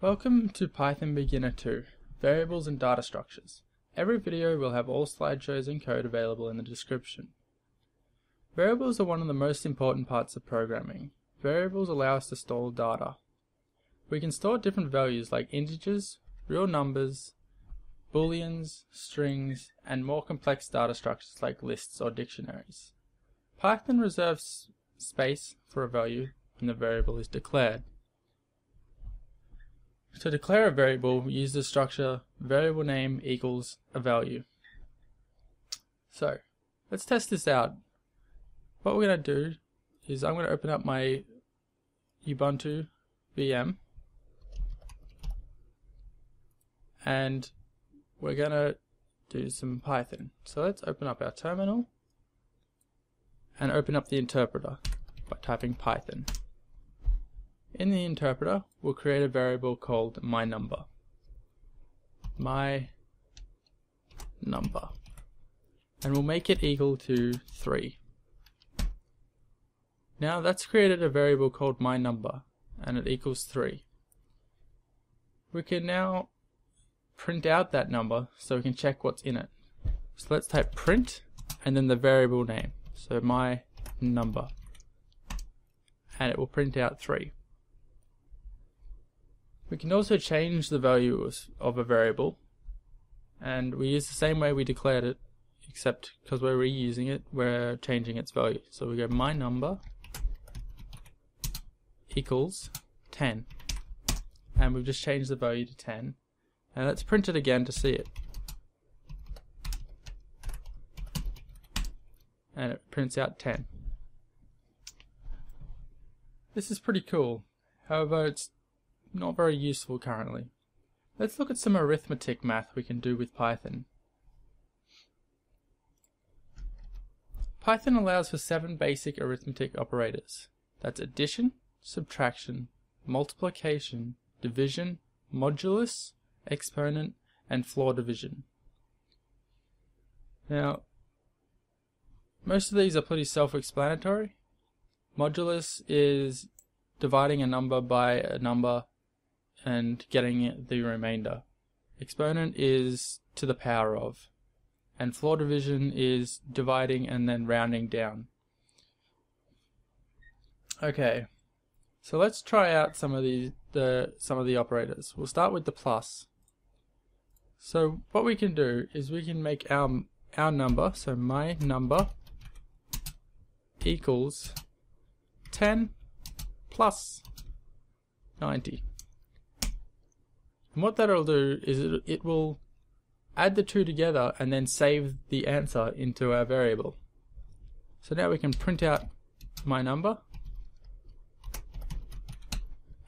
Welcome to Python Beginner 2, Variables and Data Structures. Every video will have all slideshows and code available in the description. Variables are one of the most important parts of programming. Variables allow us to store data. We can store different values like integers, real numbers, booleans, strings, and more complex data structures like lists or dictionaries. Python reserves space for a value when the variable is declared. To declare a variable, use the structure variable name equals a value. So, let's test this out. What we're going to do is I'm going to open up my Ubuntu VM and we're going to do some Python. So let's open up our terminal and open up the interpreter by typing Python. In the interpreter, we'll create a variable called my number. My number. And we'll make it equal to 3. Now that's created a variable called my number and it equals 3. We can now print out that number so we can check what's in it. So let's type print and then the variable name. So my number. And it will print out 3. We can also change the values of a variable and we use the same way we declared it except because we're reusing it we're changing its value. So we go my number equals 10 and we've just changed the value to 10 and let's print it again to see it. And it prints out 10 this is pretty cool. However it's not very useful currently. Let's look at some arithmetic math we can do with Python. Python allows for seven basic arithmetic operators. That's addition, subtraction, multiplication, division, modulus, exponent, and floor division. Now, most of these are pretty self-explanatory. Modulus is dividing a number by a number and getting the remainder. Exponent is to the power of. And floor division is dividing and then rounding down. Okay, so let's try out some of the, the some of the operators. We'll start with the plus. So what we can do is we can make our our number, so my number equals 10 plus 90. And what that'll do is it, it will add the two together and then save the answer into our variable. So now we can print out my number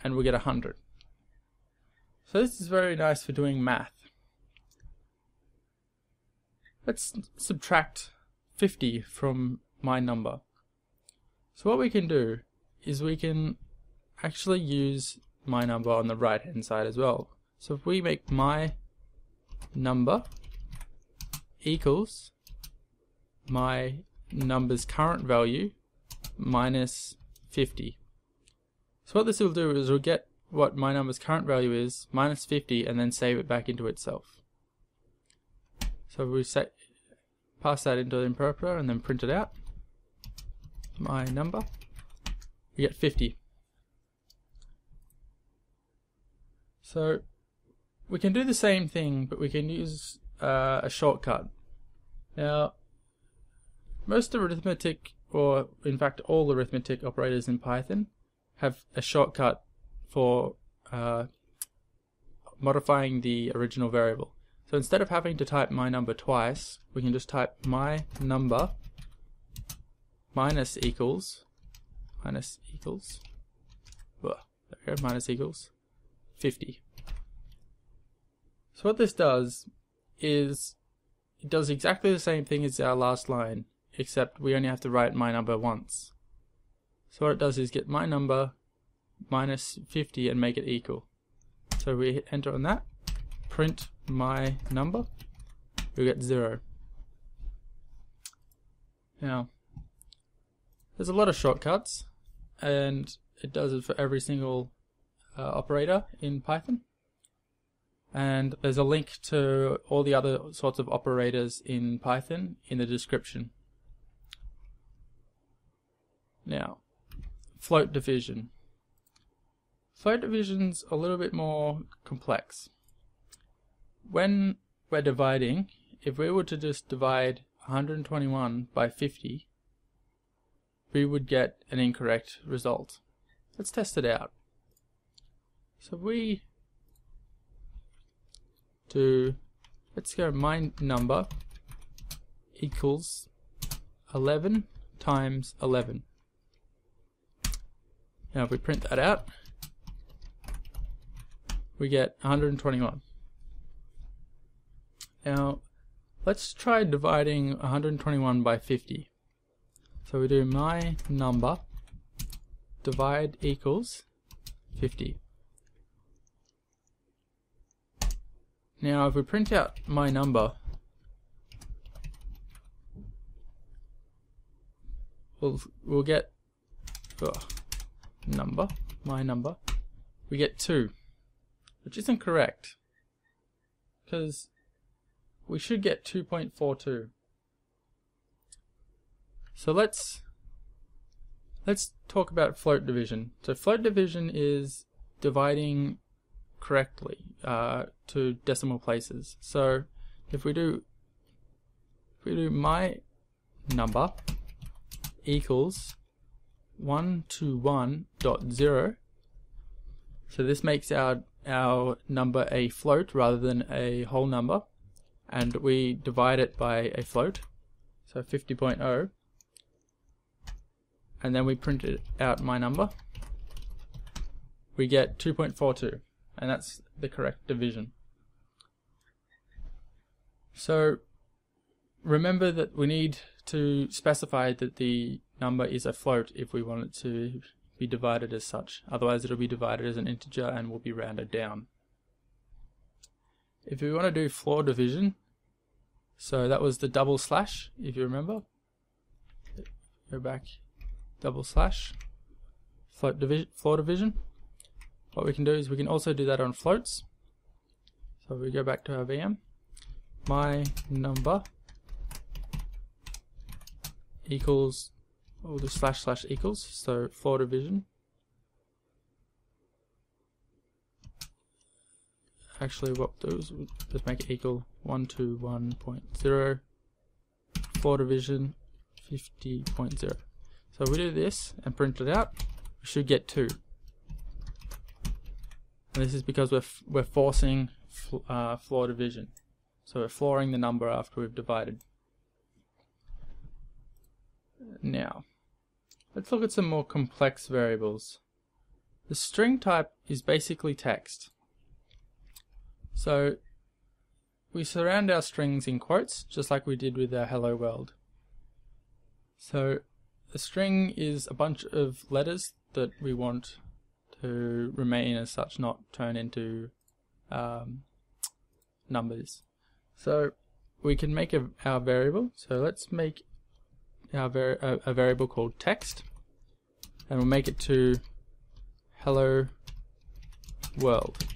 and we get 100. So this is very nice for doing math. Let's subtract 50 from my number. So what we can do is we can actually use my number on the right hand side as well. So if we make my number equals my number's current value minus 50. So what this will do is we'll get what my number's current value is minus 50 and then save it back into itself. So we set, pass that into the interpreter and then print it out. My number. We get 50. So we can do the same thing, but we can use uh, a shortcut. Now, most of arithmetic, or in fact all arithmetic operators in Python, have a shortcut for uh, modifying the original variable. So instead of having to type my number twice, we can just type my number minus equals, minus equals, there we go, minus equals 50. So what this does is it does exactly the same thing as our last line, except we only have to write my number once. So what it does is get my number minus 50 and make it equal. So we hit enter on that, print my number, we get 0. Now, there's a lot of shortcuts, and it does it for every single uh, operator in Python. And there's a link to all the other sorts of operators in Python in the description. Now, float division. Float division's a little bit more complex. When we're dividing, if we were to just divide 121 by 50, we would get an incorrect result. Let's test it out. So we do, let's go my number equals 11 times 11. Now if we print that out, we get 121. Now, let's try dividing 121 by 50. So we do my number divide equals 50. Now if we print out my number, we'll, we'll get oh, number, my number, we get 2, which isn't correct, because we should get 2.42. So let's let's talk about float division. So float division is dividing correctly uh, to decimal places. So if we do if we do my number equals 121.0 so this makes our our number a float rather than a whole number and we divide it by a float so 50.0 and then we print it out my number we get 2.42 and that's the correct division so remember that we need to specify that the number is a float if we want it to be divided as such. Otherwise it'll be divided as an integer and will be rounded down. If we want to do floor division, so that was the double slash, if you remember. Go back, double slash, float division, floor division. What we can do is we can also do that on floats. So we go back to our VM, my number equals we'll slash slash equals so floor division. Actually what we'll do is we'll just make it equal 121.0 floor division 50.0 so we do this and print it out. We should get 2 and this is because we're, we're forcing fl uh, floor division so we're flooring the number after we've divided now, let's look at some more complex variables. The string type is basically text. So, we surround our strings in quotes, just like we did with our hello world. So, a string is a bunch of letters that we want to remain as such, not turn into um, numbers. So, we can make a, our variable. So let's make our var a, a variable called text and we'll make it to hello world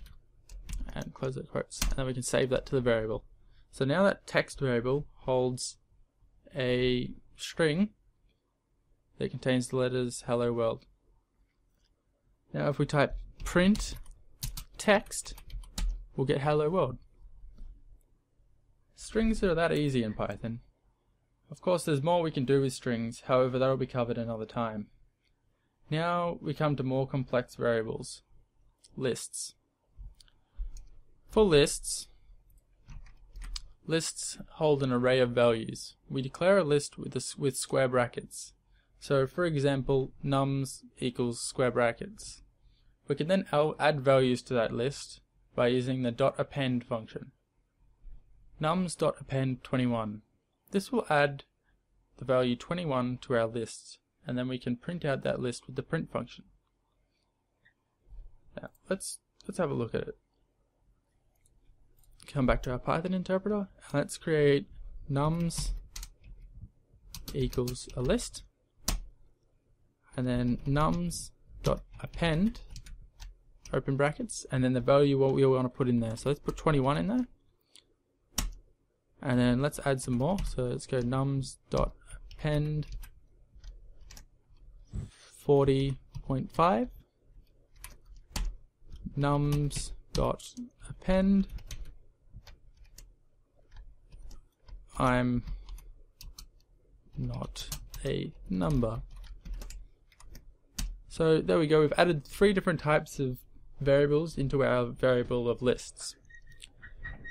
and close the quotes and then we can save that to the variable so now that text variable holds a string that contains the letters hello world now if we type print text we'll get hello world strings are that easy in Python of course there's more we can do with strings, however that will be covered another time. Now we come to more complex variables. Lists. For lists, lists hold an array of values. We declare a list with, a, with square brackets. So for example, nums equals square brackets. We can then add values to that list by using the dot append function. nums dot append 21 this will add the value 21 to our list, and then we can print out that list with the print function. Now, let's let's have a look at it. Come back to our Python interpreter, and let's create nums equals a list, and then nums dot append open brackets, and then the value what we want to put in there. So let's put 21 in there. And then let's add some more. So let's go nums dot append 40.5 nums dot append I'm not a number. So there we go, we've added three different types of variables into our variable of lists,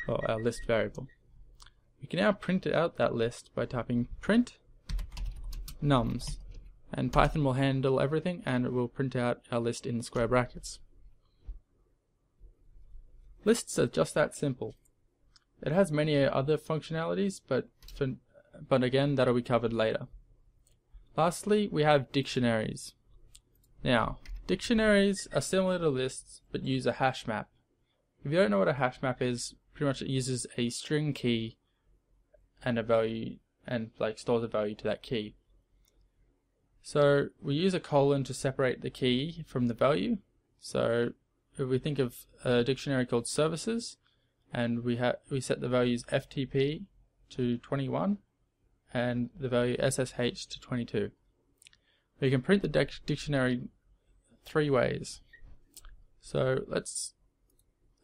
or our list variable. We can now print out that list by typing print nums, and Python will handle everything and it will print out our list in square brackets. Lists are just that simple. It has many other functionalities, but for, but again, that'll be covered later. Lastly, we have dictionaries. Now, dictionaries are similar to lists, but use a hash map. If you don't know what a hash map is, pretty much it uses a string key and a value and like stores a value to that key. So we use a colon to separate the key from the value. So if we think of a dictionary called services, and we have we set the values FTP to 21 and the value SSH to 22. We can print the dictionary three ways. So let's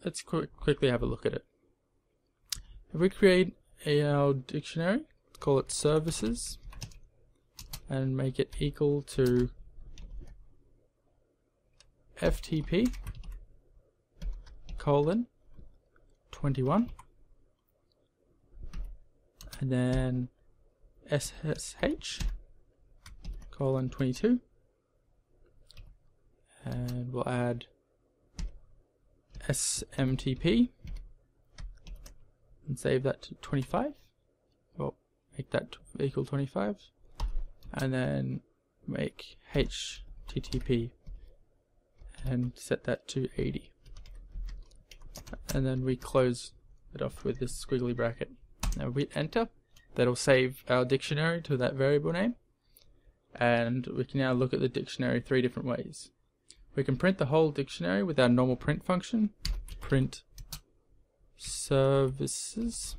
let's qu quickly have a look at it. If we create a our dictionary, call it services, and make it equal to FTP colon 21 and then SSH colon 22 and we'll add SMTP and save that to 25 well make that equal 25 and then make HTTP and set that to 80 and then we close it off with this squiggly bracket. Now we enter. That'll save our dictionary to that variable name. And we can now look at the dictionary three different ways we can print the whole dictionary with our normal print function. Print services.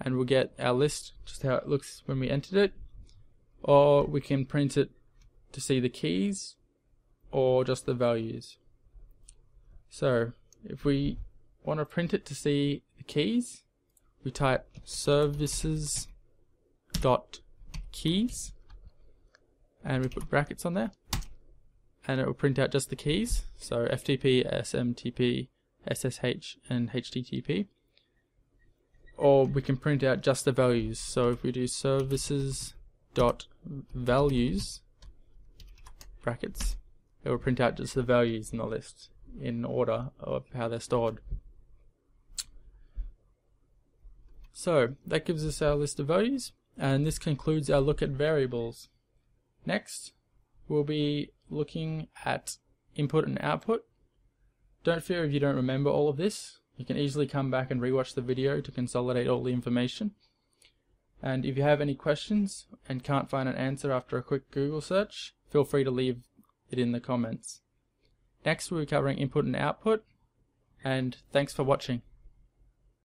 And we'll get our list just how it looks when we entered it. Or we can print it to see the keys or just the values. So if we want to print it to see the keys we type services dot keys and we put brackets on there and it will print out just the keys so FTP, SMTP, SSH and HTTP or we can print out just the values. So if we do services dot values brackets, it will print out just the values in the list in order of how they're stored. So that gives us our list of values and this concludes our look at variables. Next we'll be looking at input and output. Don't fear if you don't remember all of this. You can easily come back and rewatch the video to consolidate all the information. And if you have any questions and can't find an answer after a quick Google search, feel free to leave it in the comments. Next we'll be covering input and output, and thanks for watching.